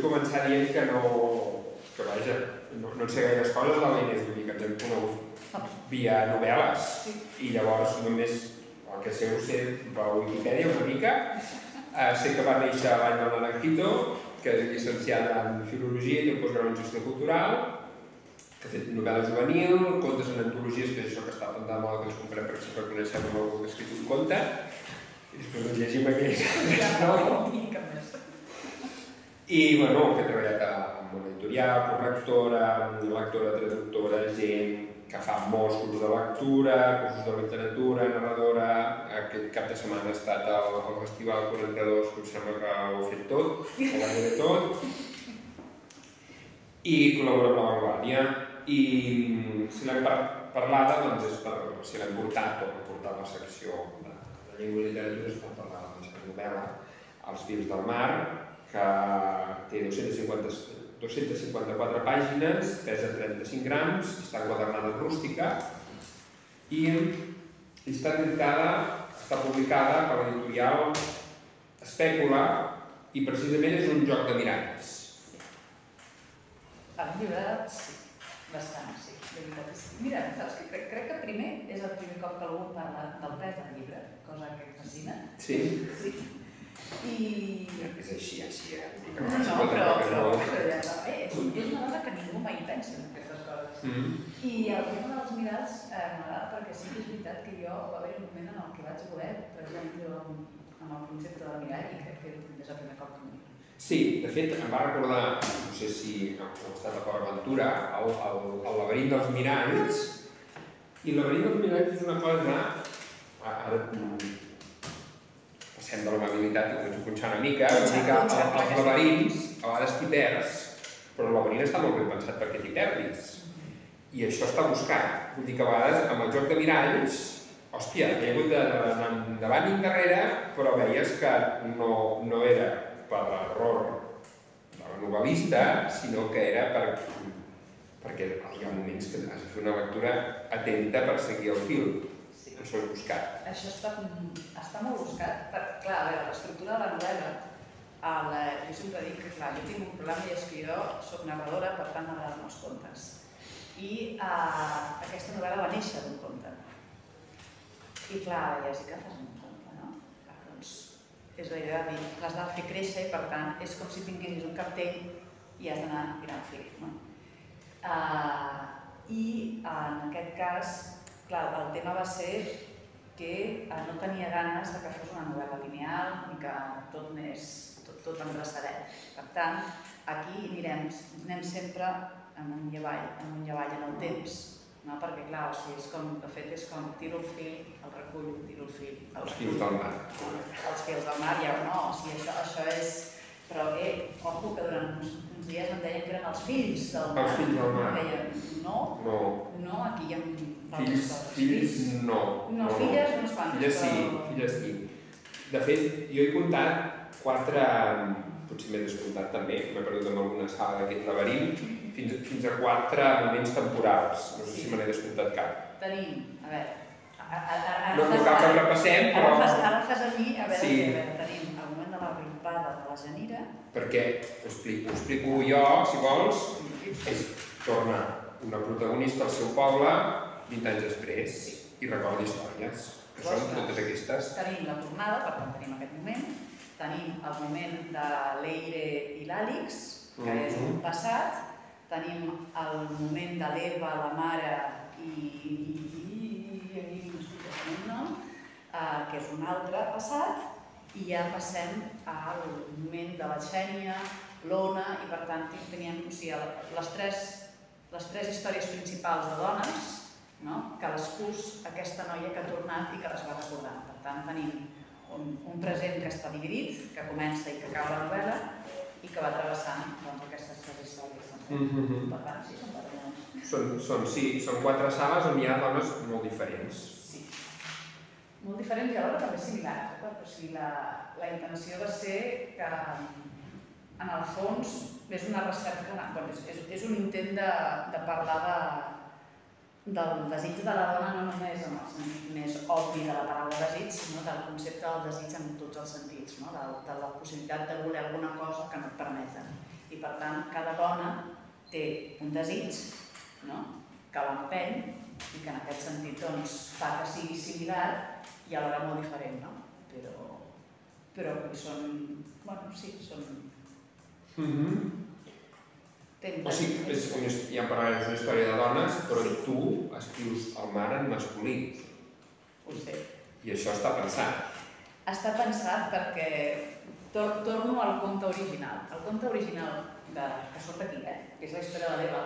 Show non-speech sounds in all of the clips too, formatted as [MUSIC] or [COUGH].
vull començar dient que no... que vaja, no, no en sé gaires coses de l'Inés, vull dir que ens hem conegut via novel·les i llavors només el que sé ho sé per Wikipedia una mica. Uh, sé que va néixer l'any de l'Anarquito, que és llicenciada en Filologia i un postgrau en Gestió Cultural, que ha fet novel·la juvenil, contes en antologies, que és això que està tan de moda que ens comprem per sempre coneixem algú que ha escrit un conte, i després ens llegim aquells. [LAUGHS] no? I, bueno, que he treballat amb una editorial, correctora, lectora, traductora, gent que fa molts cursos de lectura, cursos de literatura, narradora. Aquest cap de setmana he estat al, al Festival 42, que em sembla que ho he fet tot, ho gairebé tot. I col·laboro amb la Vanguardia. I si l'hem par parlada, doncs és per, si l'hem portat o portat la secció de, de llengua i literatura, és per parlar de la nostra novel·la, Els fils del mar, que té 250, 254 pàgines, pesa 35 grams, està enquadernada rústica i està editada, està publicada per l'editorial Espècula i precisament és un joc de miralls. El llibre, sí, bastant, sí, de veritat. Sí. Mira, saps que crec, crec que primer és el primer cop que algú parla del pes del llibre, cosa que em fascina. Sí? Sí. I... És així, així, eh? No, no, però, però, però ja, eh, és, és una dada que ningú mai pensa en aquestes coses. Mm -hmm. I el tema dels miralls eh, m'agrada perquè sí que és veritat que jo va haver un moment en el que vaig voler precisament amb, amb el concepte del mirall i crec que és el primer cop que m'ho Sí, de fet, em va recordar, no sé si heu estat a Port Aventura, el, el, el laberint dels miralls, i el laberint dels miralls és una cosa, ara passem de l'amabilitat i començo a punxar una mica, una mica el, els laberints, a vegades t'hi perds, però el laberint està molt ben pensat perquè t'hi perdis. I això està buscat. Vull dir que a vegades amb el joc de miralls, hòstia, ha hagut d'anar endavant i endarrere, però veies que no, no era per l'error de la novel·lista, sinó que era per, perquè hi ha moments que has de fer una lectura atenta per seguir el fil. Sí. Això està, està molt buscat. Per, clar, a veure, l'estructura de la novel·la, el, jo sempre dic que clar, jo tinc un problema i és que jo soc narradora, per tant m'agraden els contes. I eh, aquesta novel·la va néixer d'un conte. I clar, ja sí que fas un conte, no? Clar, doncs, és la idea de dir, l'has de fer créixer i per tant és com si tinguessis un cartell i has d'anar tirant fil. No? Uh, I en aquest cas, clar, el tema va ser que uh, no tenia ganes de que fos una novel·la lineal ni que tot més, tot, tot endreçadet. Per tant, aquí anirem, anem sempre amunt i avall, amunt i avall en el temps, no? perquè clar, o sigui, és com, de fet és com tiro el fil, el recull, tiro el fil. El els fils del mar. Els fils del mar, ja no, o sigui, això, això és... Però, eh, ojo, que durant uns, uns dies em deien que eren els fills del mar. Els fills del mar. Deien, no, No. no, aquí hi ha Fills, fills, no. No, filles, no es fan. Filles sí, filles sí. De fet, jo he comptat quatre, potser m'he descomptat també, m'he perdut amb alguna sala d'aquest laberint, fins, fins a quatre moments temporals. No sé Sí. si me n'he descomptat cap. Tenim, a veure, ara, ara, ara No, no cal que el repassem, Ara però... fas, ara fas a mi, a veure, Sí. a veure, tenim el moment de la grimpada de la Janira, Perquè, ho explico, ho explico jo, si vols, és tornar una protagonista al seu poble 20 anys després i recorda històries, que són totes aquestes. tenim la tornada, per tant tenim aquest moment, tenim el moment de l'Eire i l'Àlix, que és un Mhm. passat, tenim el moment de l'Eva, la mare i... i, i, i un nom, eh, que és un altre passat, i ja passem al moment de la Xènia, l'Ona, i per tant teníem o sigui, les, tres, les tres històries principals de dones, no? cadascú aquesta noia que ha tornat i que les va recordant. Per tant, tenim un, un present que està dividit, que comença i que acaba la novel·la, i que va travessant doncs, aquestes tres històries. Mhm. Per tant, sí, són quatre. Són, són, sí, són quatre sales on hi ha dones molt diferents. Sí. Molt diferents i alhora també similars. Eh? O sigui, la, la intenció va ser que, en el fons, és una recerca, una, bueno, és, és, és un intent de, de parlar de, del desig de la dona no només en el sentit més obvi de la paraula desig, sinó del concepte del desig en tots els sentits, no? de, de la possibilitat de voler alguna cosa que no et permeten. I per tant, cada dona té un desig no? que l'empeny i que en aquest sentit doncs, fa que sigui similar i alhora molt diferent, no? Però, però són, bueno, sí, són... Mm -hmm. O sigui, és, una, his- ja parlarem, és una història de dones, però Sí. tu escrius el mar en masculí. Ho sé. I això està pensat. Està pensat perquè tor torno al conte original. El conte original de, que surt aquí, eh? que és la història de l'Eva,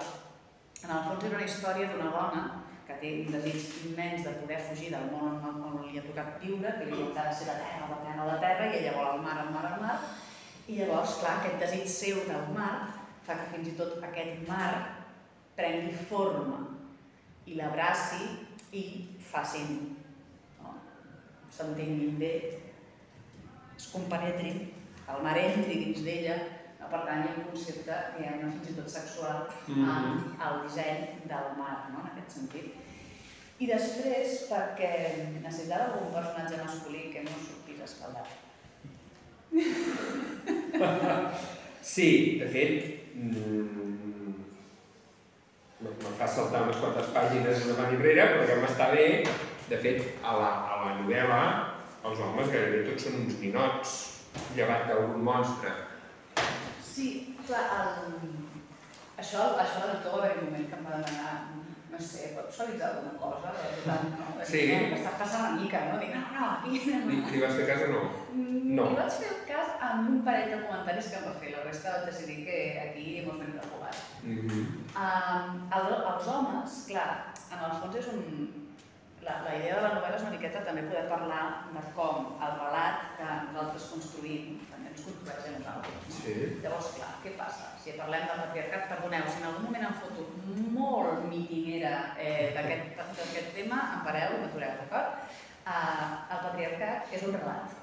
en el fons era una història d'una dona que té un desig immens de poder fugir del món on, on li ha tocat viure, que li ha de ser la terra, la terra, la terra, i ella vol el mar, el mar, el mar, i llavors, clar, aquest desig seu del mar fa que fins i tot aquest mar prengui forma i l'abraci i facin, no? s'entenguin bé, es compenetrin, el mar entri dins d'ella, no? per tant hi ha un concepte, diguem-ne, fins i tot sexual, amb el disseny del mar, no? en aquest sentit. I després, perquè necessitava algun personatge masculí que no sortís escaldat. [LAUGHS] Sí, de fet, mm, me fa saltar unes quantes pàgines una mà enrere, però que m'està bé. De fet, a la, a la novel·la, els homes gairebé tots són uns ninots, llevat d'algun monstre. Sí, clar, el... això, això to va haver un moment que em va demanar, no sé, pot suavitzar alguna cosa? De, tant, no? De, Sí. Que està passant una mica, no? Dic, no, no, aquí no. li vas fer cas o no? Mm, No. Li vaig fer el cas amb un parell de comentaris que em va fer, la resta vaig decidir que aquí mos venim de jugar. Mm -hmm. Um, el, els homes, clar, en el fons és un... La, la idea de la novel·la és una miqueta també poder parlar de com el relat que nosaltres construïm ens construeix a nosaltres. No? Sí. Llavors, clar, què passa? Si parlem del patriarcat, perdoneu, si en algun moment em foto molt mitinera eh, d'aquest tema, em pareu, m'atureu, d'acord? Uh, el patriarcat és un relat.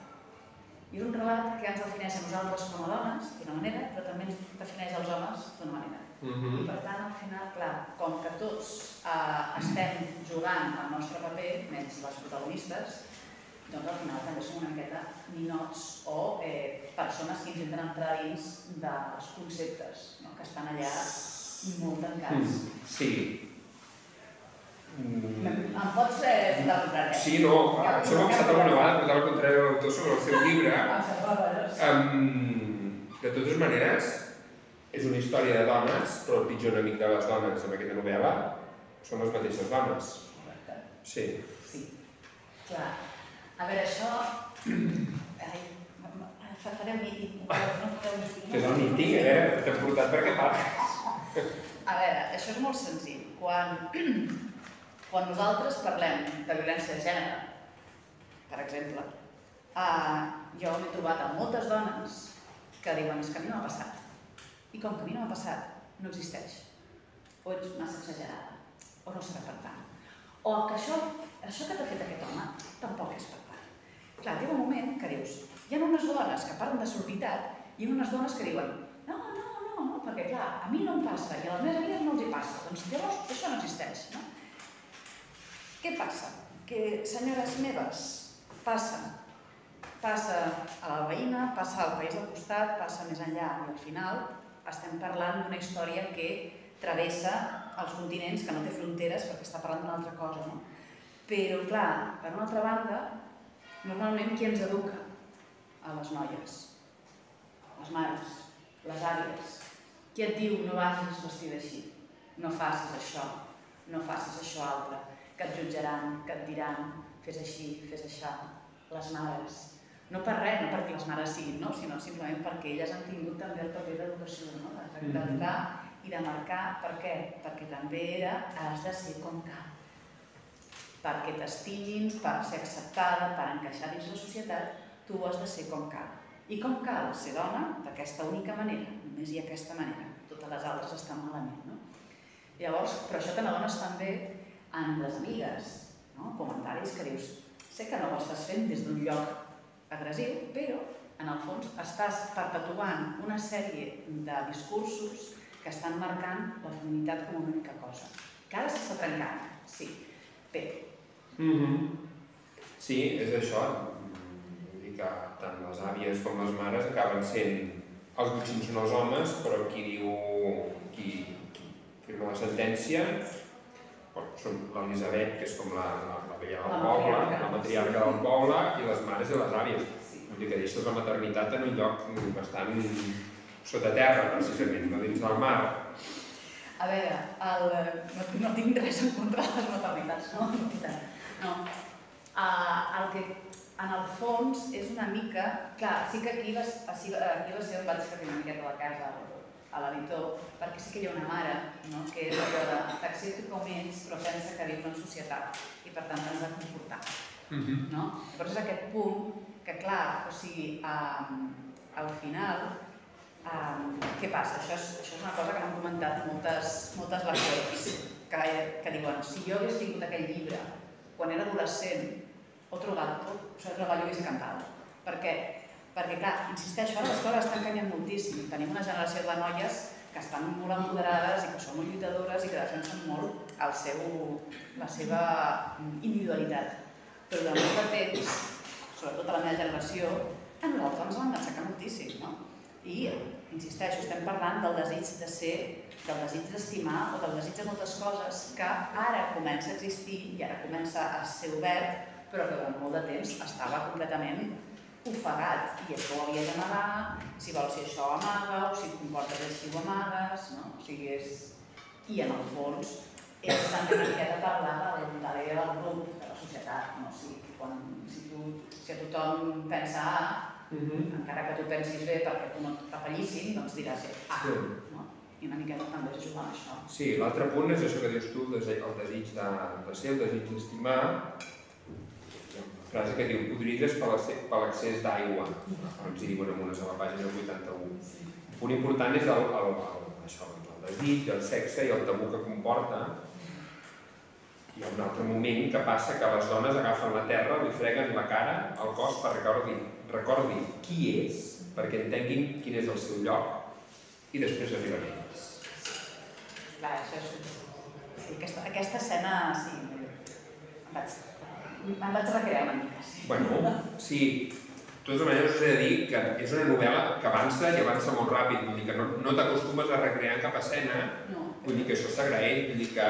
I és un relat que ens defineix a nosaltres com a dones d'una manera, però també ens defineix als homes d'una manera. Mm I -hmm. per tant, al final, clar, com que tots eh, estem jugant el nostre paper, menys les protagonistes, doncs al final també som una miqueta ninots o eh, persones que intenten entrar dins dels conceptes no? que estan allà molt tancats. Sí. Mm. Em pots eh, posar el contrari? Sí, no, això m'ha passat alguna vegada, portar el contrari de l'autor sobre el seu llibre. Um, de totes maneres, és una història de dones, però el pitjor enemic de les dones en aquesta novel·la són les mateixes dones. Correcte. Sí. Sí, clar. A veure, això... [CLEARS THROAT] Ai, m- m- fa- farem míting. No fareu míting. Fes el eh? T'hem portat perquè parles. [LAUGHS] A veure, això és molt senzill. Quan, [CLEARS THROAT] quan nosaltres parlem de violència de gènere, per exemple, eh, jo m'he trobat amb moltes dones que diuen és que a mi no m'ha passat. I com que a mi no m'ha passat, no existeix. O ets massa exagerada, o no serà per tant. O que això, això que t'ha fet aquest home tampoc és per. Clar, arriba un moment que dius, hi ha unes dones que parlen de sororitat i unes dones que diuen no, no, no, no, perquè clar, a mi no em passa i a les meves amigues no els hi passa. Doncs llavors això no existeix, no? Què passa? Que, senyores meves, passa. Passa a la veïna, passa al país del costat, passa més enllà i al final estem parlant d'una història que travessa els continents, que no té fronteres perquè està parlant d'una altra cosa, no? Però, clar, per una altra banda, normalment qui ens educa? A les noies, les mares, les àvies. Qui et diu no vagis vestida així, no facis això, no facis això altre, que et jutjaran, que et diran, fes així, fes això, les mares. No per res, no perquè les mares siguin, no? sinó simplement perquè elles han tingut també el paper d'educació, no? de- d'educar i de marcar. Per què? Perquè també era has de ser com cal. Perquè t'estimin, per ser acceptada, per encaixar dins la societat, tu has de ser com cal. I com cal ser dona d'aquesta única manera, només hi ha aquesta manera, totes les altres estan malament. No? Llavors, però això te n'adones també en les amigues, no? comentaris que dius, sé que no ho estàs fent des d'un lloc agressiu, però en el fons estàs perpetuant una sèrie de discursos que estan marcant la feminitat com una única cosa. Que ara s'està trencant, sí, però Mm -hmm. Sí, és això. Vull dir que tant les àvies com les mares acaben sent els botxins són els homes, però qui diu, qui, qui firma la sentència, bueno, són l'Elisabet, que és com la, la, la vella del La poble, matriarca. la matriarca del poble, i les mares i les àvies. Vull dir que deixes la maternitat en un lloc bastant sota terra, precisament, no dins del mar. A veure, el, no, no tinc res en contra de les maternitats, no? No. Uh, el que en el fons és una mica... Clar, sí que aquí, vas, així, aquí va ser on vaig fer una miqueta de casa a l'editor, perquè sí que hi ha una mare, no? que és allò de t'accepto com ets, però pensa que vius en societat i per tant t'has de comportar. Mm -hmm. No? Llavors és aquest punt que, clar, o sigui, um, al final, um, què passa? Això és, això és una cosa que m'han comentat moltes, moltes lectores, que, que diuen, si jo hagués tingut aquell llibre quan era adolescent, otro gato, otro gallo hubiese cantado. Per què? Perquè, clar, insisteixo, les coses estan canviant moltíssim. Tenim una generació de noies que estan molt empoderades i que són molt lluitadores i que defensen molt el seu, la seva individualitat. Però durant molt de temps, sobretot a la meva generació, a nosaltres ens van aixecar moltíssim, no? I, insisteixo, estem parlant del desig de ser, del desig d'estimar o del desig de moltes coses que ara comença a existir i ara comença a ser obert, però que durant molt de temps estava completament ofegat i això ho havies d'amagar, si vols ser això amaga, o si et comportes així ho amagues, no? O sigui, és... I en el fons és també una miqueta parlar de la idea del grup, de la societat, no? O sigui, quan, si, tu, si a tothom pensa A, Mm -hmm. encara que tu pensis bé perquè tu no t'apellissin, doncs diràs A, Sí. no? I una miqueta també és jugar amb això. Sí, l'altre punt és això que dius tu, el desig, el desig de, de ser, el desig d'estimar. Frase que diu, podrides per l'accés- d'aigua, ens hi diuen en una sola pàgina 81. Un punt important és el, el, el, això, doncs, el desig, el sexe i el tabú que comporta. Hi ha un altre moment que passa que les dones agafen la terra, li freguen la cara, el cos, per recordi, recordi qui és, perquè entenguin quin és el seu lloc i després arriben ells. Clar, això és... Sí, aquesta, aquesta escena, sí, em vaig, em vaig recrear una mica, sí. Bueno, sí, de totes maneres us he de dir que és una novel·la que avança i avança molt ràpid, vull dir que no, no t'acostumes a recrear en cap escena, No, vull dir que això s'agraeix, vull dir que,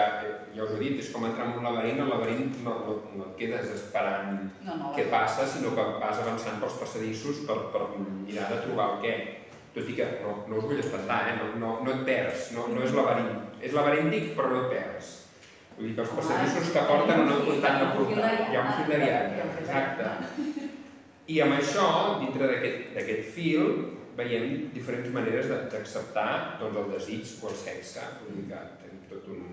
ja us ho he dit, és com entrar en un laberint, el laberint no, no, no et quedes esperant no, no. què passa, sinó que vas avançant pels passadissos per, per mirar de trobar el què. Tot i que no, no us vull espantar, eh? no, no, no et perds, no, no és laberint. És laberíntic però no et perds. Vull dir que els passadissos que porten no et portant de portar. Hi ha un fil de viatge, exacte. I amb això, dintre d'aquest fil, veiem diferents maneres de- d'acceptar doncs, el desig o el sexe. Vull dir que tenim tot un,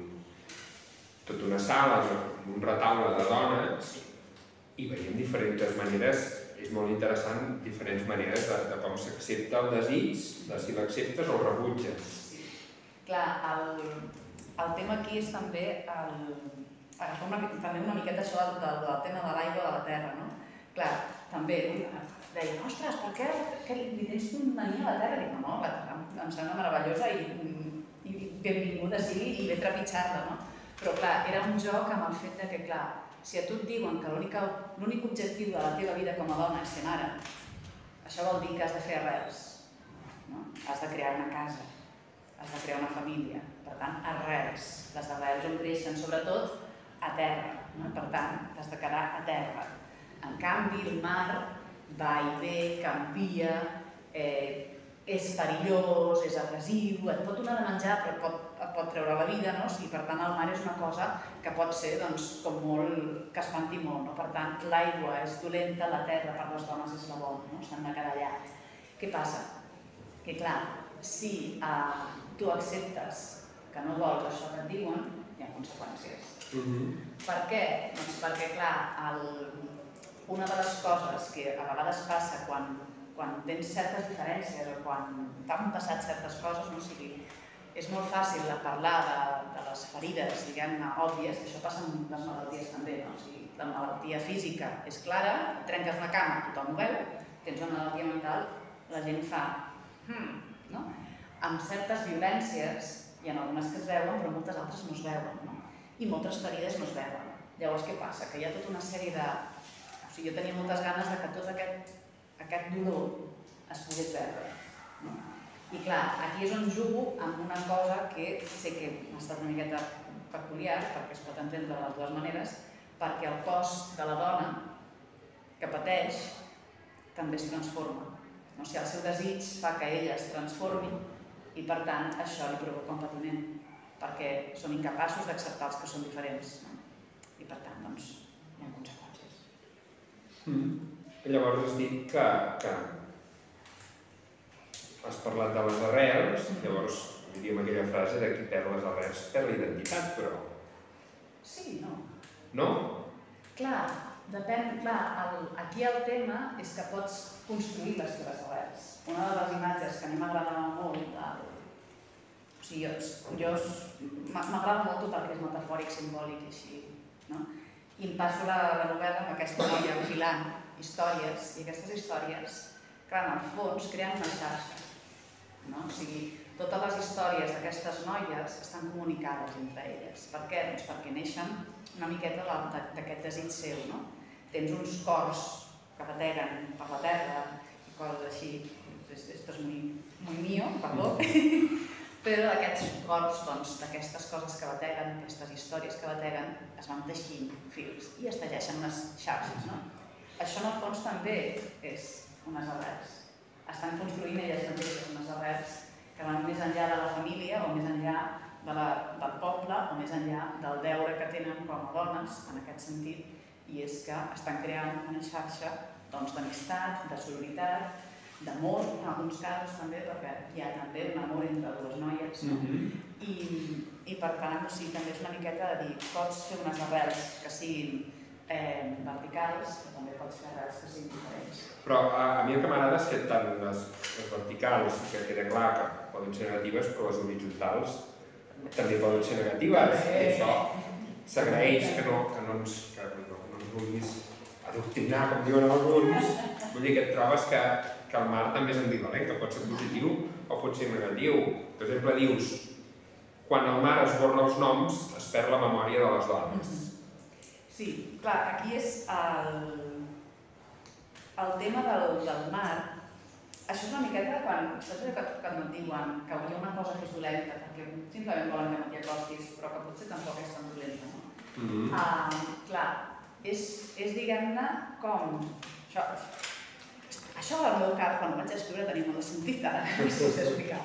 tot una sala, un retaule de dones, i veiem diferents maneres, és molt interessant, diferents maneres de, de com s'accepta el desig, de si l'acceptes o el rebutges. Clar, el, el tema aquí és també el, agafar una, també una miqueta això del, del, del tema de l'aigua de la terra, no? Clar, també deia, ostres, per què, què li tens mania a la terra? Dic, no, no, la terra em- em sembla meravellosa i, i benvinguda sigui i ben trepitjar-la, no? Però clar, era un joc amb el fet de que, clar, si a tu et diuen que l'únic objectiu de la teva vida com a dona és ser mare, això vol dir que has de fer arrels, no? has de crear una casa, has de crear una família. Per tant, arrels. Les arrels on creixen, sobretot, a terra. No? Per tant, t'has de quedar a terra. En canvi, el mar va i ve, canvia, eh, és perillós, és agressiu, et pot donar de menjar però pot, pot treure la vida, no? O sigui, per tant, el mar és una cosa que pot ser doncs, com molt, que espanti molt. No? Per tant, l'aigua és dolenta, la terra per les dones és la bona, no? s'han de quedar allà. Què passa? Que clar, si eh, tu acceptes que no vols això que et diuen, hi ha conseqüències. Mm -hmm. Per què? Doncs perquè, clar, el, una de les coses que a vegades passa quan, quan tens certes diferències o quan t'han passat certes coses, no? o sigui, és molt fàcil de parlar de, de les ferides, diguem-ne, òbvies, això passa amb les malalties també, no? o sigui, la malaltia física és clara, trenques una cama, tothom ho veu, tens una malaltia mental, la gent fa, hmm, no? Amb certes violències, hi ha algunes que es veuen, però moltes altres no es veuen, no? I moltes ferides no es veuen. Llavors, què passa? Que hi ha tota una sèrie de... O sigui, jo tenia moltes ganes de que tot aquest, aquest dolor es pogués veure. I clar, aquí és on jugo amb una cosa que sé que ha estat una miqueta peculiar, perquè es pot entendre de dues maneres, perquè el cos de la dona que pateix també es transforma. No? O sigui, el seu desig fa que ella es transformi i per tant això li provoca un patiment, perquè són incapaços d'acceptar els que són diferents. I per tant, doncs, hi ha conseqüències. Mm. Llavors has dit que, que has parlat de les arrels, llavors diríem aquella frase de qui perd les arrels perd l'identitat, però... Sí, no. No? Clar, depèn, clar, el, aquí el tema és que pots construir les teves arrels. Una de les imatges que a mi m'agradava molt, del, o sigui, jo, jo m'agrada molt tot el que és metafòric, simbòlic i així, no? I em passo la, la novel·la amb aquesta noia enfilant històries, i aquestes històries, clar, en el fons, creen una xarxa. No? O sigui, totes les històries d'aquestes noies estan comunicades entre elles. Per què? Doncs perquè neixen una miqueta d'aquest desig seu. No? Tens uns cors que bateguen per la terra i coses així, esto és muy, muy mío, perdó, [LAUGHS] però d'aquests cors, doncs, d'aquestes coses que bateguen, aquestes històries que bateguen, es van teixint fils i es teixeixen unes xarxes. No? Això en el fons també és unes arrels. Estan construint elles mateixes unes arrels que van més enllà de la família o més enllà de la, del poble o més enllà del deure que tenen com a dones en aquest sentit i és que estan creant una xarxa doncs, d'amistat, de solidaritat, d'amor, en alguns casos també, perquè hi ha també un amor entre dues noies. No? Mm -hmm. I, I per tant, o sigui, també és una miqueta de dir, pots fer unes arrels que siguin eh, verticals, però també pots fer arrels que siguin diferents. Però a, a mi el que m'agrada és que tant les, les verticals, que queda clar que poden ser negatives, però les horitzontals també poden ser negatives. I això s'agraeix que, no, que, no ens, que no, no ens vulguis adoctrinar, com diuen alguns. Vull dir que et trobes que, que el mar també és ambivalent, que pot ser positiu o pot ser negatiu. Per exemple, dius, quan el mar esborra els noms, es perd la memòria de les dones. Sí, clar, aquí és el, el tema del, del mar. Això és una miqueta quan, saps que, quan et diuen que hi ha una cosa que és dolenta, perquè simplement volen que no t'hi acostis, però que potser tampoc és tan dolenta, no? Mm -hmm. uh, clar, és, és diguem-ne com... Això, això al meu cap, quan ho vaig escriure, tenia molt de sentit, ara no sé si explicar.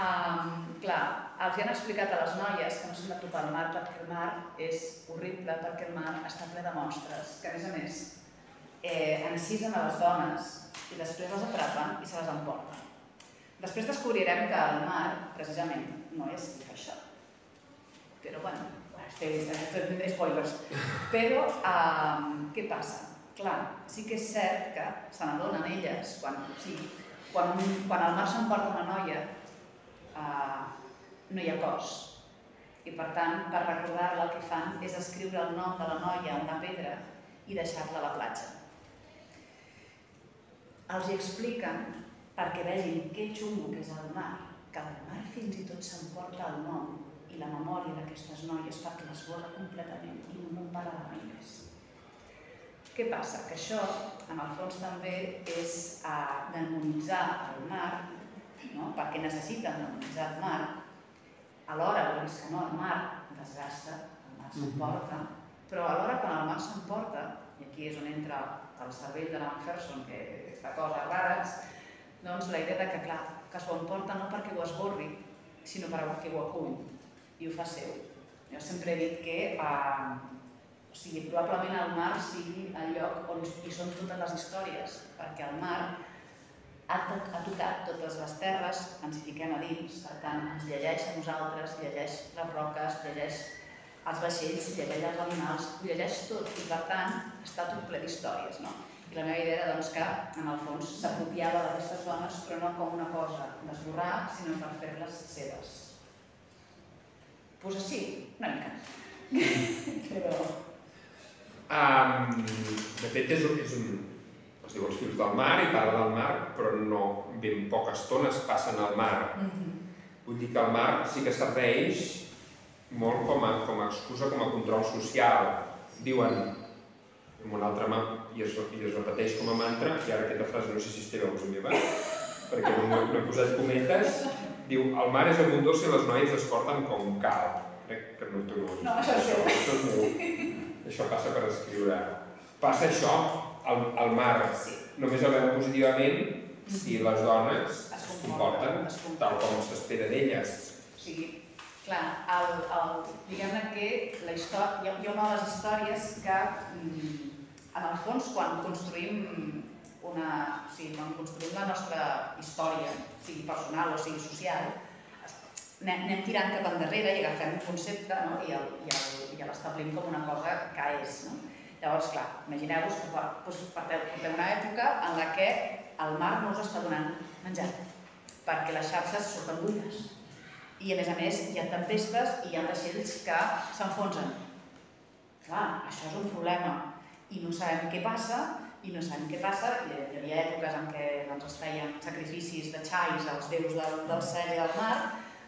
Um, clar, els han explicat a les noies que no s'han d'apropar al mar perquè el mar és horrible, perquè el mar està ple de monstres, que a més a més eh, encisen a les dones i després les atrapen i se les emporten. Després descobrirem que el mar, precisament, no és qui fa això. Però, bueno, estem spoilers. Però, eh, què passa? Clar, sí que és cert que se n'adonen elles, quan, o sigui, quan, quan el mar s'emporta una noia, eh, no hi ha cos. I per tant, per recordar-la el que fan és escriure el nom de la noia en una pedra i deixar-la a la platja. Els hi expliquen perquè vegin què xungo que és el mar, que el mar fins i tot s'emporta el nom i la memòria d'aquestes noies perquè les borra completament i no para de mai més. Què passa? Que això, en el fons, també és eh, demonitzar el mar, no? perquè necessiten demonitzar el mar, alhora doncs que no, el mar desgasta, el mar s'emporta, però alhora quan el mar s'emporta, i aquí és on entra el cervell de la McPherson, que fa coses rares, doncs la idea de que, clar, que s'ho emporta no perquè ho esborri, sinó perquè ho acull i ho fa seu. Jo sempre he dit que eh, o sigui, probablement el mar sigui el lloc on hi són totes les històries, perquè el mar ha, ha tocat totes les terres, ens hi fiquem a dins, per tant, ens llegeix a nosaltres, llegeix les roques, llegeix els vaixells, llegeix els animals, llegeix tot i per tant està tot ple d'històries. No? I la meva idea era doncs, que en el fons s'apropiava d'aquestes dones però no com una cosa d'esborrar, sinó per fer-les seves. Doncs pues així, una mica. [LAUGHS] però... Um, de fet, és, és un, es diu els fils del mar i parla del mar, però no ben poca estona es passen al mar. Mm -hmm. Vull dir que el mar sí que serveix molt com a, com a excusa, com a control social. Diuen, amb una altra mà, i es, i es repeteix com a mantra, i ara aquesta frase no sé si és teva o és meva, perquè no, no he posat cometes, diu, el mar és abundós si les noies es porten com cal. Crec que no t'ho No, això seu. Això és meu. Això passa per escriure. Passa això, al, al mar Sí. només el veu positivament si les dones Es comporten, es comporten. tal com s'espera d'elles. O sigui, clar, el, el, diguem-ne que la història, hi ha, hi ha una de les històries que, mm, en el fons, quan construïm una, o sigui, quan construïm la nostra història, sigui personal o sigui social, anem tirant cap endarrere i agafem un concepte no? i el- i el- i l'establim com una cosa que és. No? Llavors, clar, imagineu-vos que doncs, porteu una època en la que el mar no us està donant menjar, perquè les xarxes surten buides. I a més a més hi ha tempestes i hi ha vaixells que s'enfonsen. Clar, això és un problema i no sabem què passa i no sabem què passa. Hi, hi havia èpoques en què doncs, es feien sacrificis de xais als déus del, del cel i del mar.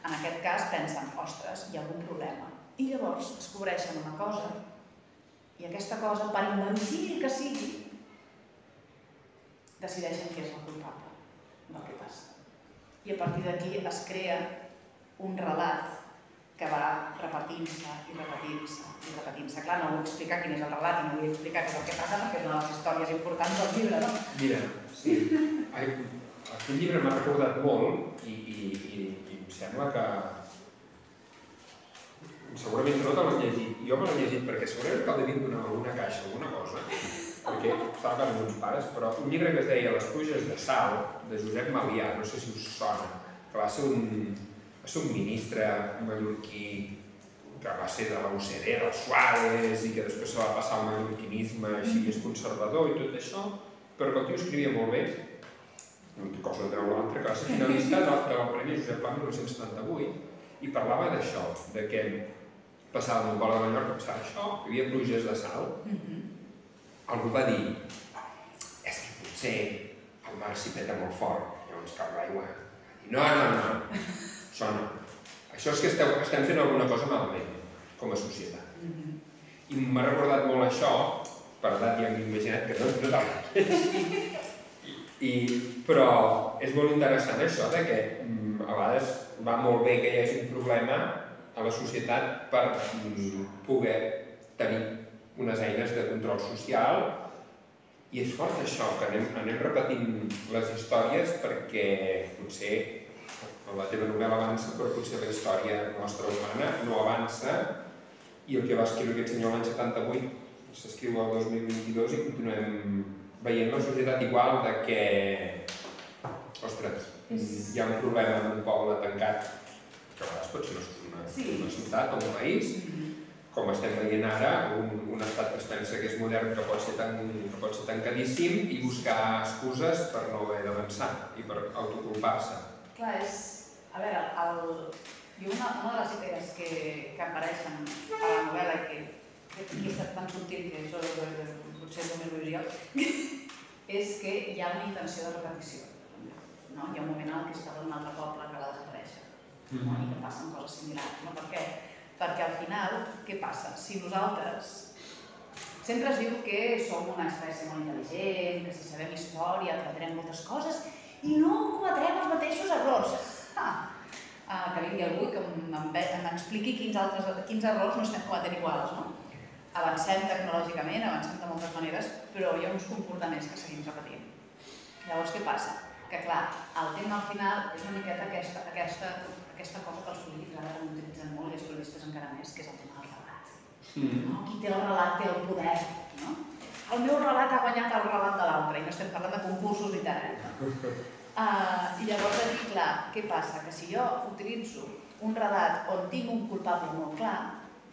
En aquest cas pensen, ostres, hi ha algun problema. I llavors descobreixen una cosa i aquesta cosa, per invencible que sigui, decideixen qui és el culpable del que passa. I a partir d'aquí es crea un relat que va repetint-se i repetint-se i repetint-se. Clar, no vull explicar quin és el relat i no vull explicar què és el que passa perquè és una de les històries importants del llibre, no? Mira, sí. Aquest llibre m'ha recordat molt i, i, i, i em sembla que segurament no te l'has llegit. Jo me l'he llegit perquè segurament que el devien donar alguna caixa, alguna cosa, perquè estava a uns pares, però un llibre que es deia Les pluges de sal, de Josep Malià, no sé si us sona, que va ser un, va ser un ministre mallorquí que va ser de la UCD, del Suárez, i que després se va passar al mallorquinisme així més conservador i tot això, però que el tio escrivia molt bé, una cosa de treure l'altra, que va ser finalista de, de la Premi Josep Pla 1978, i parlava d'això, de que passava un poble de Mallorca, passava això, hi havia pluges de sal, algú va dir és que potser el mar s'hi peta molt fort, llavors cau l'aigua. I No, no, no, això no. Això és que esteu, estem fent alguna cosa malament, com a societat. I m'ha recordat molt això, per edat ja m'he imaginat que no, no tal. I, però és molt interessant això de que mm, a vegades va molt bé que hi hagi un problema a la societat per mm, poder tenir unes eines de control social. I és fort això, que anem, anem repetint les històries perquè potser la teva novel·la avança, però potser la història nostra humana no avança. I el que va escriure aquest senyor l'any 78 s'escriu el 2022 i continuem veient la societat igual de que ostres, hi ha un problema en un poble tancat que a vegades pot ser una, Sí. una ciutat o un país com estem veient ara, un, un estat que es pensa que és modern, que pot ser, tan, que pot ser tancadíssim i buscar excuses per no haver d'avançar i per autoculpar-se. Clar, és... A veure, el... jo una, una de les idees que, que apareixen a la novel·la i que, aquí ha estat tan subtil que això potser només ho jo, és que hi ha una intenció de repetició. No? Hi ha un moment en què es parla d'un altre poble que va i que passen coses similars. No? Per què? Perquè al final, què passa? Si nosaltres Sempre es diu que som una espècie molt intel·ligent, que si sabem història aprendrem moltes coses i no cometrem els mateixos errors. Ah, que vingui algú que em, em, em expliqui quins, altres, quins errors no estem cometent iguals. No? Avancem tecnològicament, avancem de moltes maneres, però hi ha uns comportaments que seguim repetint. Llavors, què passa? Que clar, el tema al final és una miqueta aquesta, aquesta, aquesta cosa que els polítics ara utilitzen molt i els periodistes encara més, que és el tema del relat. No? Qui té el relat té el poder. No? El meu relat ha guanyat el relat de l'altre, i no estem parlant de concursos literaris. No? Uh, I llavors aquí, clar, què passa? Que si jo utilitzo un relat on tinc un culpable molt clar,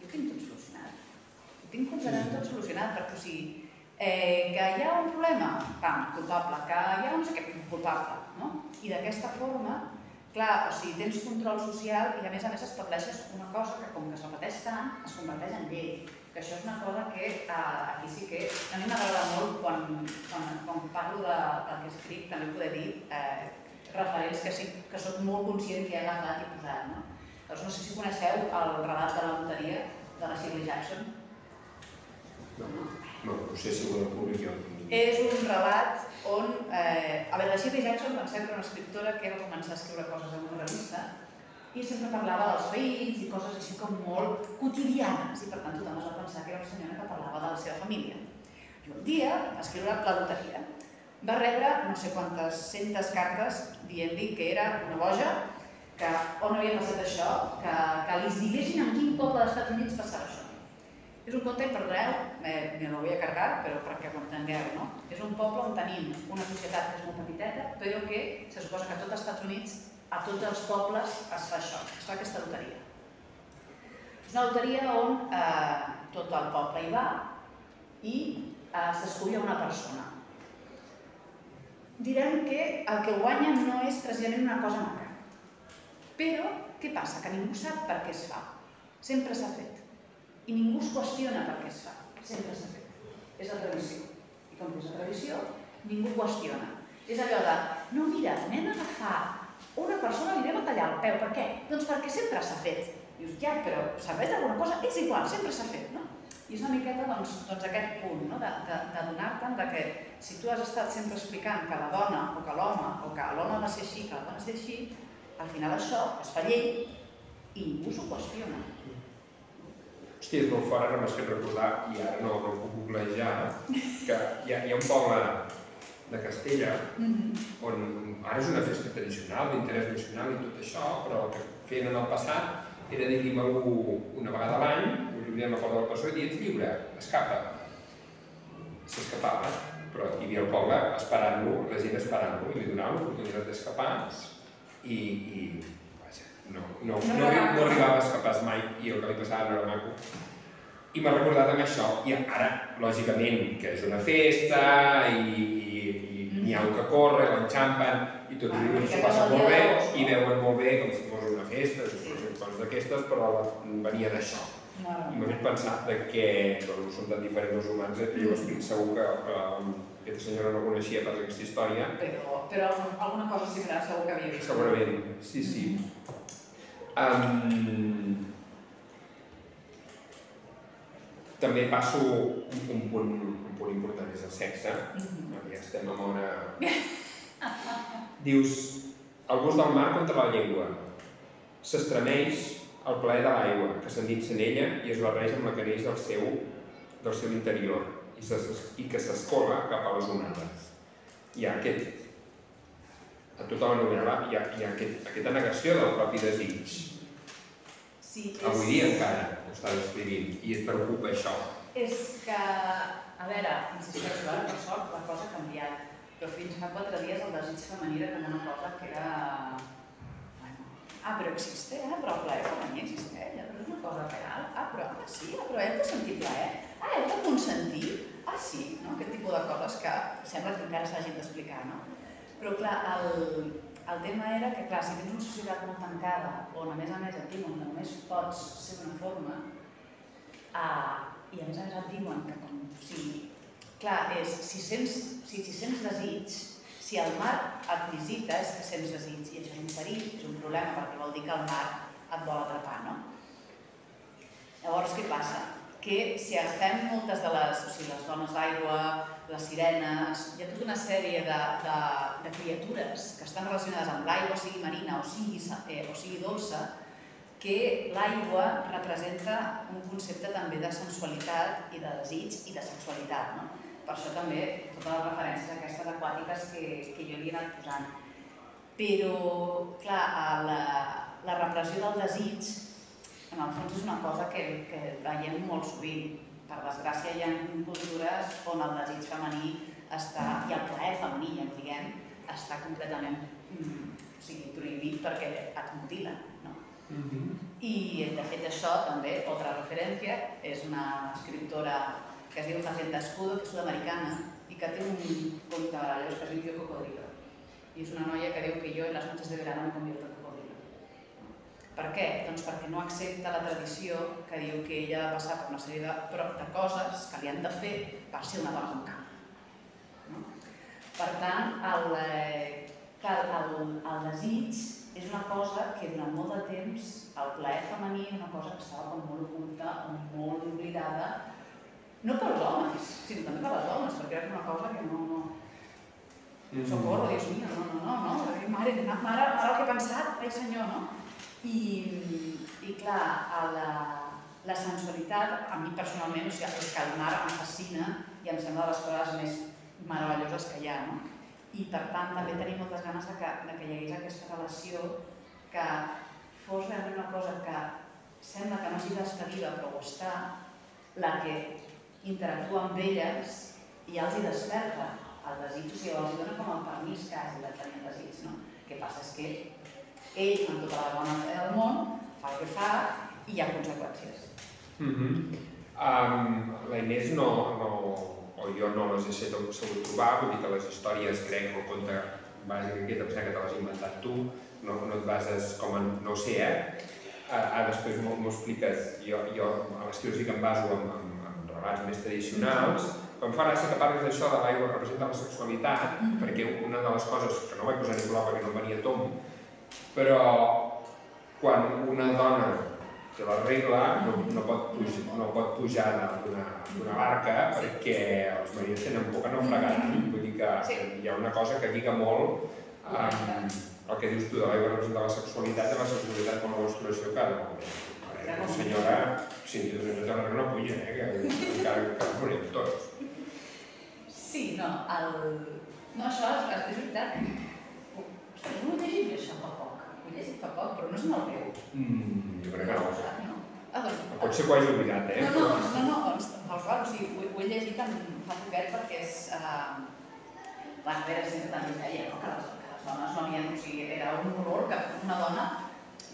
jo tinc tot solucionat. Ho tinc completament tot solucionat, perquè o sigui, eh, que hi ha un problema, pam, culpable, que hi ha un sé què, culpable, no? I d'aquesta forma, clar, o sigui, tens control social i a més a més estableixes una cosa que com que es repeteix tant, es converteix en llei. Que això és una cosa que eh, aquí sí que a mi m'agrada molt quan, quan, quan parlo de, del que escric, també poder dir eh, referents que, sí, que soc molt conscient que he agafat i posat. No? Doncs no sé si coneixeu el relat de la loteria de la Shirley Jackson. No, no, no sé si ho del públic jo. És un relat on... Eh, a veure, la Shirley Jackson pensem que una escriptora que va començar a escriure coses en una revista i sempre parlava dels veïns i coses així com molt quotidianes i per tant tothom es va pensar que era una senyora que parlava de la seva família. I un dia va escriure la loteria. Va rebre no sé quantes centes cartes dient-li que era una boja, que on havia passat això, que, que li diguessin en quin poble dels Estats Units passava això. És un conte, perdoneu, me, me lo voy a cargar, però perquè ho entengueu, no? És un poble on tenim una societat que és molt petiteta, però que se suposa que a tots els Estats Units, a tots els pobles, es fa això, es fa aquesta loteria. És una loteria on eh, tot el poble hi va i eh, s'escull una persona. Direm que el que guanya no és precisament una cosa maca. Però, què passa? Que ningú sap per què es fa. Sempre s'ha fet i ningú es qüestiona per què es fa, sempre s'ha fet. És la tradició. I com que és la tradició, ningú qüestiona. És allò de, no mira, anem a agafar una persona i anem a tallar el peu. Per què? Doncs perquè sempre s'ha fet. Dius, ja, però serveix d'alguna cosa? És igual, sempre s'ha fet, no? I és una miqueta doncs, doncs aquest punt, no? de, de, de donar-te'n que si tu has estat sempre explicant que la dona o que l'home o que l'home de ser així, que la dona de ser així, al final això es fa llei i ningú s'ho qüestiona. Hòstia, és molt fort, ara m'has fet recordar, i ara no, no puc googlejar, que hi ha, hi ha un poble de Castella, mm -hmm. on ara és una festa tradicional, d'interès nacional i tot això, però el que feien en el passat era dir-li a algú una vegada a l'any, obrirem la porta del passó i dir, ets lliure, escapa. S'escapava, però hi havia el poble esperant-lo, la gent esperant-lo, i li donava l'oportunitat d'escapar, i, i no, no, no, no, no arribava a escapar mai i el que li passava no era maco. I m'ha recordat amb això, i ara, lògicament, que és una festa i, i, i n'hi ha un que corre, l'enxampen i tots ah, i s'ho passen molt bé i veuen molt bé com si fos una festa, coses d'aquestes, però venia d'això. I m'ha fet pensar de que no són tan diferents els humans, eh? jo estic segur que, que aquesta senyora no coneixia pas aquesta història. Però, però alguna cosa similar segur que havia vist. Segurament, sí, sí. Um, també passo un, un, punt, un punt important, és el sexe. Mm -hmm. Ja estem amb una... Dius, el gust del mar contra la llengua. S'estremeix el plaer de l'aigua, que s'endinsa en ella i es barreja amb la caneix del seu, del seu interior i, i que s'escola cap a les onades. Hi ha aquest a la novel·la hi ha, hi ha aquest, aquesta negació del propi desig. Sí, és... Avui dia encara ho està descrivint i et preocupa això. És que, a veure, insisteixo, ara per sort la cosa ha canviat, però fins fa quatre dies el desig femení era com una cosa que era... Bueno, ah, però existe, eh? però el plaer femení existeix, eh? però és una cosa real. Ah, però ah, sí, ah, però hem de sentir plaer. Ah, hem de consentir. Ah, sí, no? aquest tipus de coses que sembla que encara s'hagin d'explicar, no? Però clar, el, el tema era que, clar, si tens una societat molt tancada, on a més a més et diuen que només pots ser d'una forma, uh, i a més a més et diuen que com, o sigui, clar, és, si, sents, si, si sents desig, si el mar et visita és que sents desig, i això és un perill, és un problema, perquè vol dir que el mar et vol atrapar, no? Llavors, què passa? Que si agafem moltes de les, o sigui, les dones d'aigua, les sirenes, hi ha tota una sèrie de, de, de criatures que estan relacionades amb l'aigua, sigui marina o sigui, eh, o sigui dolça, que l'aigua representa un concepte també de sensualitat i de desig i de sexualitat. No? Per això també totes les referències aquestes aquàtiques que, que jo li he anat posant. Però, clar, la, la repressió del desig, en el fons és una cosa que, que veiem molt sovint per desgràcia hi ha cultures on el desig femení està, i el plaer femení, ja ho diguem, està completament mm, o sigui, prohibit perquè et mutila. No? Mm -hmm. I de fet això també, altra referència, és una escriptora que es diu Jacinta Escudo, que és sud-americana, i que té un conte que es diu Cocodrilo. I és una noia que diu que jo en les noches de verano me convierto en per què? Doncs perquè no accepta la tradició que diu que ella ha de passar per una sèrie de, de coses que li han de fer per ser una dona d'un camp. No? Per tant, el, eh, el, el, el desig és una cosa que durant molt de temps, el plaer femení és una cosa que estava com molt oculta, molt oblidada, no pels homes, sinó també per les dones, perquè era una cosa que no, no, Mm. Socorro, Dios mío, no, no, no, no, mare, mare, mare, el que he pensat, ai senyor, no? I, i clar, la, la sensualitat, a mi personalment, o sigui, és que el mar em fascina i em sembla de les coses més meravelloses que hi ha, no? I per tant també tenim moltes ganes de que, de que hi hagués aquesta relació que fos realment una cosa que sembla que no sigui despedida però ho està, la que interactua amb elles i ja els hi desperta el desig, o sigui, els dona com el permís quasi de tenir el desig, no? El que passa és que ell, amb tota la bona fe del món, fa el que fa i hi ha conseqüències. Mm -hmm. um, la Inés no, no, o jo no les he sabut trobar, vull dir que les històries crec que el conte bàsic aquest, em sembla que te l'has inventat tu, no, no et bases com en, no sé, eh? Ara després m'ho expliques, jo, jo a l'estiu sí que em baso en, en, en relats més tradicionals, em fa gràcia que parles d'això de l'aigua representa la sexualitat, mm -hmm. perquè una de les coses que no vaig posar ni color perquè no venia tom, però quan una dona té la regla no, no, pot, pujar, no pot pujar d'una barca perquè els marins tenen por que no fregaran. Vull dir que sí. hi ha una cosa que lliga molt amb el que dius tu de l'aigua representa la sexualitat i la sexualitat com a menstruació que no. La senyora, si dius de regla no puja, eh? que encara que ens morim tots. Sí, no, el... No, això és, és veritat. No ho he llegit això fa poc. Ho he llegit fa poc, però no és molt greu. Mm, jo crec que no. no? Ah, doncs, Pot ser que ho hagi oblidat, eh? No, no, no, no doncs, tal qual, o sigui, ho, ho he llegit en, fa poquet perquè és... Uh, bueno, a veure, sempre també deia, no? que, les, que les dones no havien, o sigui, era un horror que una dona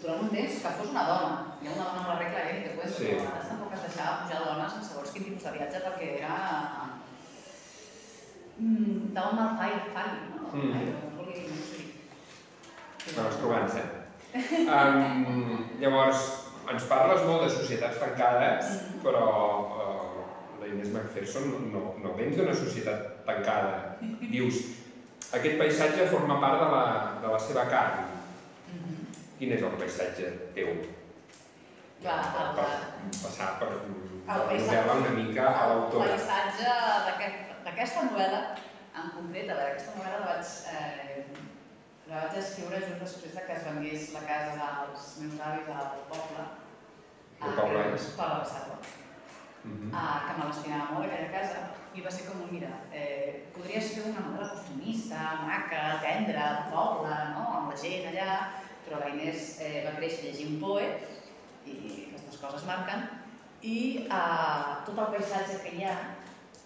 durant un temps que fos una dona. Hi ha una dona amb la regla, eh, que pues, sí. tampoc es deixava pujar dones en segons quin tipus de viatge perquè era mm, dava mal fai, fai, no? Mm. Ai, no volia dir, no sé. Noves trobants, eh? Um, llavors, ens parles molt de societats tancades, mm. però uh, la Inés McPherson no, no vens d'una societat tancada. Dius, aquest paisatge forma part de la, de la seva carn. Mm -hmm. Quin és el paisatge teu? Clar, per, per, passar per, la novel·la una mica a l'autora. El paisatge d'aquest aquesta novel·la, en concret, a veure, aquesta novel·la la vaig, eh, la vaig escriure just després de que es vengués la casa dels meus avis al poble. El poble és? Poble de Sarra. Mm -hmm. ah, que me l'estimava molt aquella casa i va ser com mira, eh, podries fer una novel·la costumista, maca, tendra, poble, no? amb la gent allà, però la Inés eh, va créixer llegint poe i aquestes coses marquen i eh, tot el paisatge que hi ha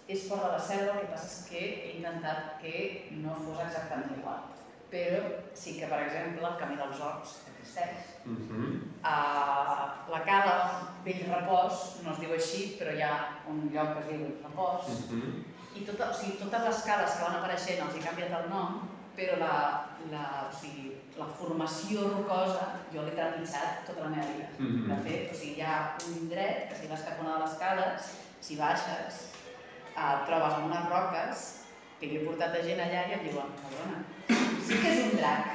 és fora de la selva, el que passa és que he intentat que no fos exactament igual. Però sí que, per exemple, el Camí dels Horts existeix. Uh -huh. uh, la cala Vell Repòs no es diu així, però hi ha un lloc que es diu Repòs. Uh -huh. I tot, o sigui, totes les cales que van apareixent els he canviat el nom, però la, la, o sigui, la formació rocosa jo l'he trepitjat tota la meva vida. Uh -huh. De fet, o sigui, hi ha un indret que si vas cap a una de les cales, si baixes, eh, trobes unes roques que jo he portat a gent allà i em diuen, perdona, sí que és un drac,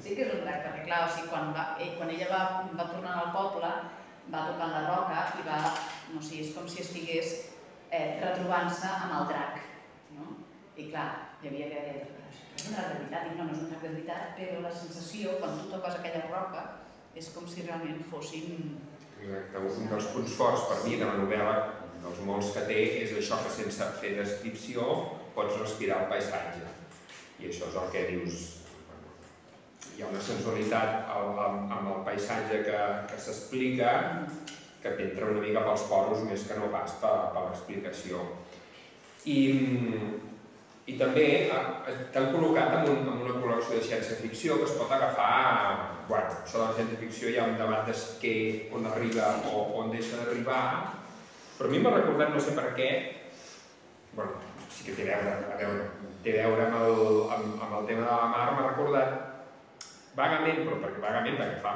sí que és un drac, perquè clar, o sigui, quan, va, ell, quan ella va, va tornar al poble, va tocar la roca i va, no sé, és com si estigués eh, retrobant-se amb el drac, no? I clar, hi havia que dir, és un drac de veritat, i no, no és un drac de veritat, però la sensació, quan tu toques aquella roca, és com si realment fossin... Exacte, un dels punts forts per mi de la novel·la dels molts que té és això que sense fer descripció pots respirar el paisatge. I això és el que dius, hi ha una sensualitat amb, el paisatge que, que s'explica que t'entra una mica pels poros més que no pas per, per l'explicació. I, I també eh, t'han col·locat en una col·lecció de ciència-ficció que es pot agafar... Bueno, això de la ciència-ficció hi ha un debat de què, on arriba o on deixa d'arribar, però a mi m'ha recordat, no sé per què, bueno, sí que té a veure, a veure, té a veure amb el, amb, amb el tema de la mar, m'ha recordat vagament, però perquè vagament, perquè fa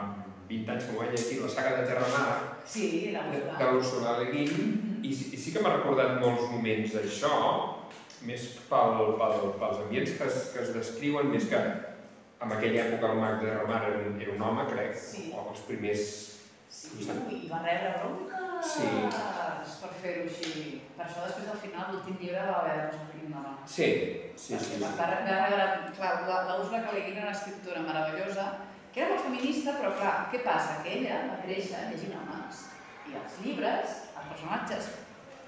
20 anys que m'ho vaig llegir, la saga de Terra Mar, sí, de, de l'Ursula Le Guin, mm-hmm. i, i sí que m'ha recordat molts moments d'això, més pel, pel, pels ambients que es, que es descriuen, més que en aquella època el mag de Terra Mar era un, era un home, crec, sí. o els primers... Sí, i va rebre bronca. Sí, per fer-ho així. Per això després al final l'últim llibre va haver de posar una dona. Sí, sí, sí. sí. Va rebre, clar, la, la Úrsula Caleguina era una escriptora meravellosa, que era molt feminista, però clar, què passa? Que ella va créixer llegint homes. I els llibres, els personatges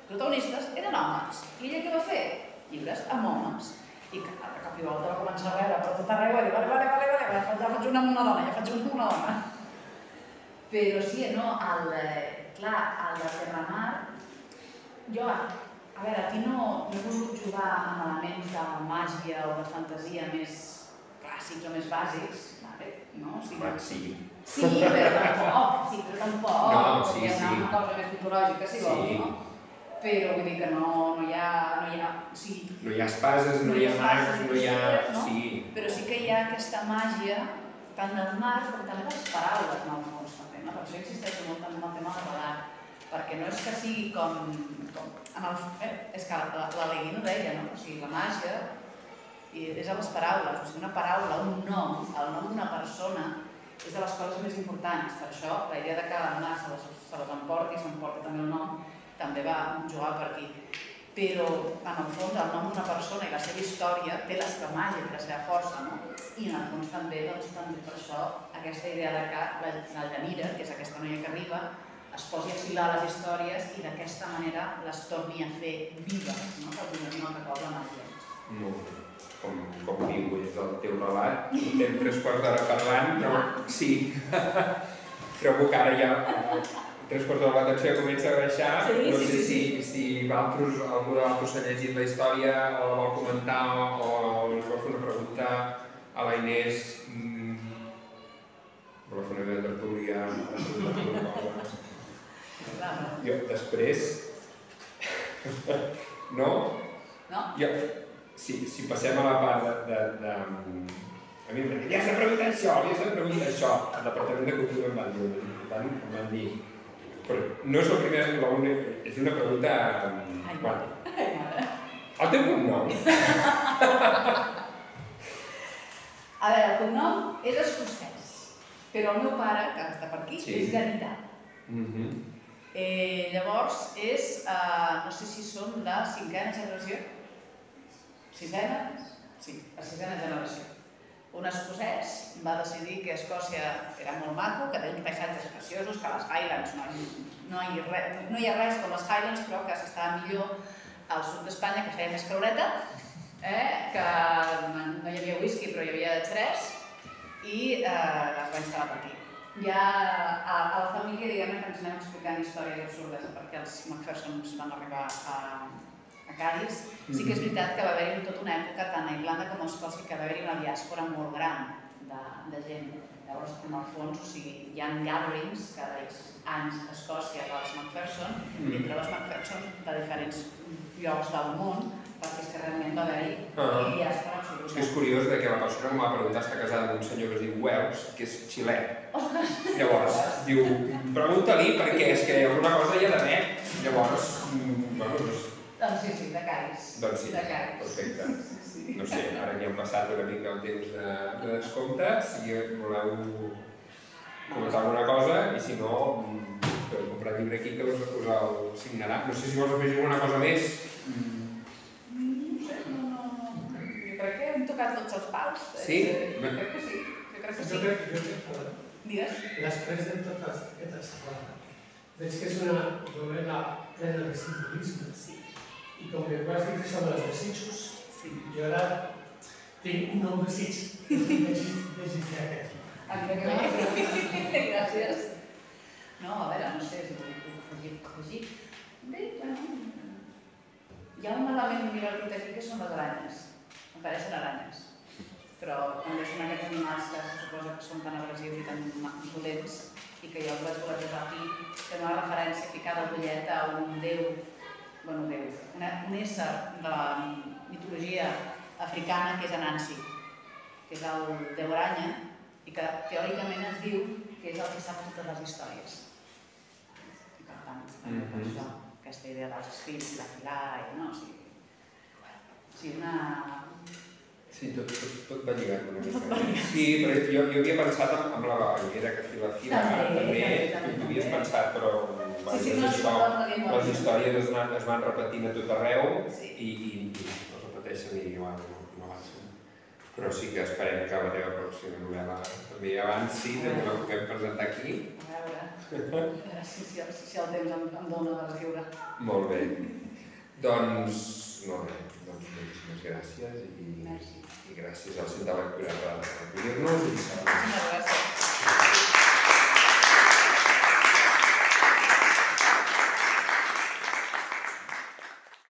protagonistes, eren homes. I ella què va fer? Llibres amb homes. I que a cap i volta va començar a rebre per tot arreu, va dir, vale, vale, vale, vale, ja faig una amb una dona, ja faig una amb una dona. Però sí, no, el, eh, clar, el de Terramar, jo, a veure, aquí no, no he volgut jugar amb elements de màgia o de fantasia més clàssics o més bàsics, vale? no? O sigui, sí. Sí, però tampoc, sí, però tampoc, No, sí, hi ha una sí. cosa més mitològica, si vols, Sí. no? Però vull dir que no, no hi ha, no hi ha, o sigui, No hi ha espases, no hi ha mags, no hi ha... No? Sí. però sí que hi ha aquesta màgia tant del mar com també de les paraules, en el fons, també, no? Per això existeix molt també el tema de relat, perquè no és que sigui com... com en el, eh, és que la, la Legui no deia, no? O sigui, la màgia i és a les paraules, o sigui, una paraula, un nom, el nom d'una persona, és de les coses més importants. Per això, la idea de que el mar se les, se les emporti, s'emporti també el nom, també va jugar per aquí. Però, en el fons, el nom d'una persona i la seva història té la seva màgia, té la seva força, no? I en el fons també, doncs, també per això, aquesta idea de que la, la Llanira, que és aquesta noia que arriba, es posi a filar les històries i d'aquesta manera les torni a fer vives, no? Que donem un altre cop la màgia. No, com, com diu, és el teu relat. Portem tres quarts d'hora parlant, però sí. [LAUGHS] Trobo que ara ja tres quarts d'hora l'atenció comença a baixar. Sí, no sí, sé sí, si, si altres, algú de l'altre s'ha llegit la història o la vol comentar o, o ens vol fer una pregunta a la Inés. Mm, vol fer una meva tertúlia. Jo, després... no? No? Jo, si, si passem a la part de... de, de a mi em van dir, li has de preguntar això, li has de preguntar això. Al Departament de Cultura em van dir, em van dir, però no és el primer, l'únic, és una pregunta... Ai, mare. el teu cognom? A veure, el cognom és escocès, però el meu pare, que està per aquí, Sí. és gadità. Mhm. Eh, llavors, és, eh, no sé si som la cinquena generació, sisena? Sí, la sisena generació. Un escocès va decidir que Escòcia era molt maco, que uns paisatges preciosos, que les Highlands no, hi- no, hi, re, no hi ha res com les Highlands, però que s'estava millor al sud d'Espanya, que feia més caloreta, eh, que no hi havia whisky però hi havia xerès, i eh, es va instal·lar per aquí. Ja a, a la família, diguem que ens anem explicant històries absurdes, perquè els Macphersons van arribar a, a Cádiz. Sí que és veritat que va haver-hi tota una època, tant a Irlanda com a Escòcia, que va haver-hi una diàspora molt gran de, de gent. Llavors, en el fons, o sigui, hi ha gatherings cada anys a Escòcia dels Macpherson, Mm. entre les Macpherson de diferents llocs del món, perquè és que realment va haver-hi Ah. diàspora És que absoluta. és curiós de que la persona que m'ha preguntat està casada amb un senyor que es diu Wells, que és xilè. Llavors, diu, pregunta-li perquè és que alguna cosa hi ha d'haver. Llavors, mm, bueno, doncs, Doncs sí, sí, de Cádiz. doncs sí, De Cádiz. perfecte. Sí, sí. No sé, ara que hem passat una mica el temps de, de descompte, si voleu comentar alguna cosa, i si no, podeu comprar el llibre aquí que us, us el signarà. No sé si vols afegir alguna cosa més. Mm, No sé, no, no, no. Jo crec que hem tocat tots els pals. Sí? Eh, Jo crec que sí. Jo crec que Jo sí. crec, jo crec que Digues. després de tota aquesta setmana, veig que és una novel·la plena de simbolisme. Sí. I com que has dit això dels desitjos, Sí. jo ara tinc un nou desig de llegir llegir aquest. Mira que bé. Gràcies. No, a veure, no sé si ho puc afegir. afegir. Bé, bueno, hi ha un element aquí que són les aranyes. Em pareixen aranyes. Però també són aquests animals que se suposa que són tan agressius i tan dolents i que jo els vaig voler posar aquí, que una referència picada bollet a un déu, bueno, déu, una, un ésser de la mitologia africana que és Anansi, que és el déu aranya, i que teòricament es diu que és el que sap totes les històries. I per tant, mm Mhm. això, aquesta idea dels escrits, la filar, i no, o sigui, sí, una... Sí, tot, tot, tot va lligat una mica. Sí, però jo, jo havia pensat en, en la Balaguera, que fi la fila També, també, també, també, tu havies també. pensat, però quals sí, no, això, no molt les històries es van, es van repetint a tot arreu Sí. i, i, es repeteixen i bueno, no, avancen. Però sí que esperem que la teva pròxima novel·la també avanci, també la puguem presentar aquí. A veure, a si, si, el- si el temps em, em dóna d'escriure. Molt bé. Doncs, no res, doncs moltíssimes gràcies i, Merci. i gràcies al Centre de Lectura per acollir-nos. Moltíssimes gràcies.